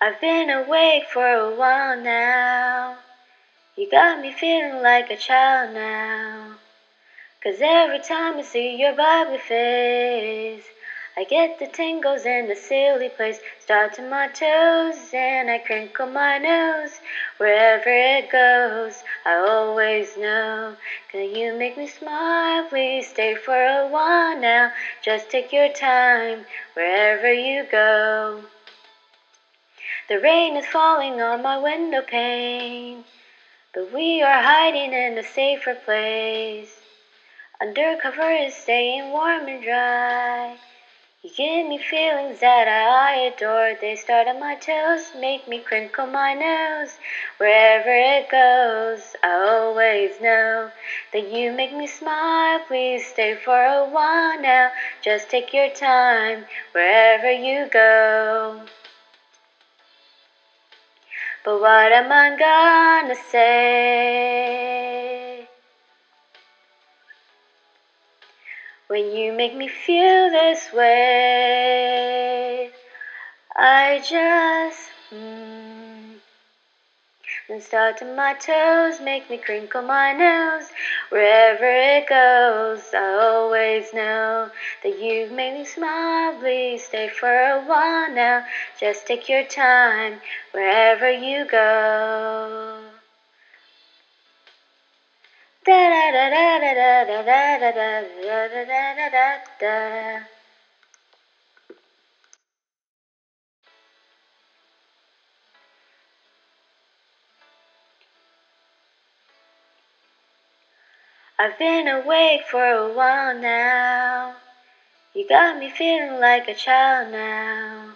I've been awake for a while now. You got me feeling like a child now. Cause every time I see your bubbly face, I get the tingles in the silly place. Start to my toes and I crinkle my nose. Wherever it goes, I always know. Can you make me smile? Please stay for a while now. Just take your time wherever you go. The rain is falling on my window pane, but we are hiding in a safer place. Undercover is staying warm and dry. You give me feelings that I adore. They start on my toes, make me crinkle my nose. Wherever it goes, I always know that you make me smile. Please stay for a while now. Just take your time wherever you go. But what am I gonna say? When you make me feel this way, I just mm, and start to my toes, make me crinkle my nose. Wherever it goes, I always know that you've made me smile. Please stay for a while now. Just take your time wherever you go. Da da da da da da da da da da da da da da. I've been awake for a while now. You got me feeling like a child now.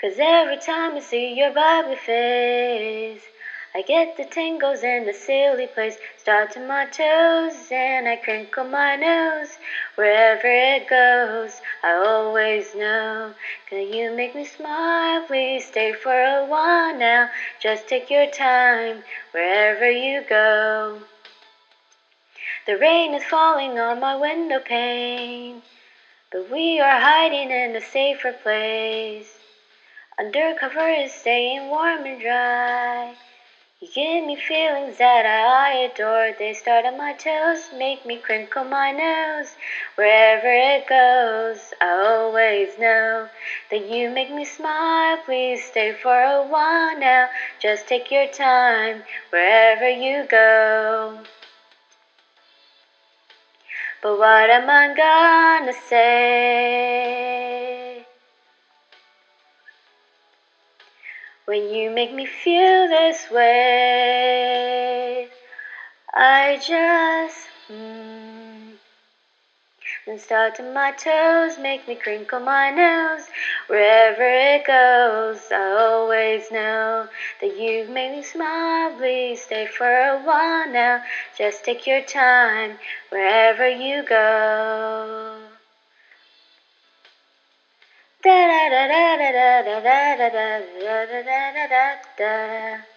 Cause every time I see your bubbly face, I get the tingles in the silly place. Start to my toes and I crinkle my nose. Wherever it goes, I always know. Can you make me smile? Please stay for a while now. Just take your time wherever you go. The rain is falling on my window pane, but we are hiding in a safer place. Undercover is staying warm and dry. You give me feelings that I adore. They start on my toes, make me crinkle my nose. Wherever it goes, I always know that you make me smile. Please stay for a while now. Just take your time wherever you go. But what am I gonna say? When you make me feel this way, I just mm, and start to my toes, make me crinkle my nose. Wherever it goes, I always know that you've made me smile. Please stay for a while now. Just take your time wherever you go. Da da da da da da da da da da da da da da.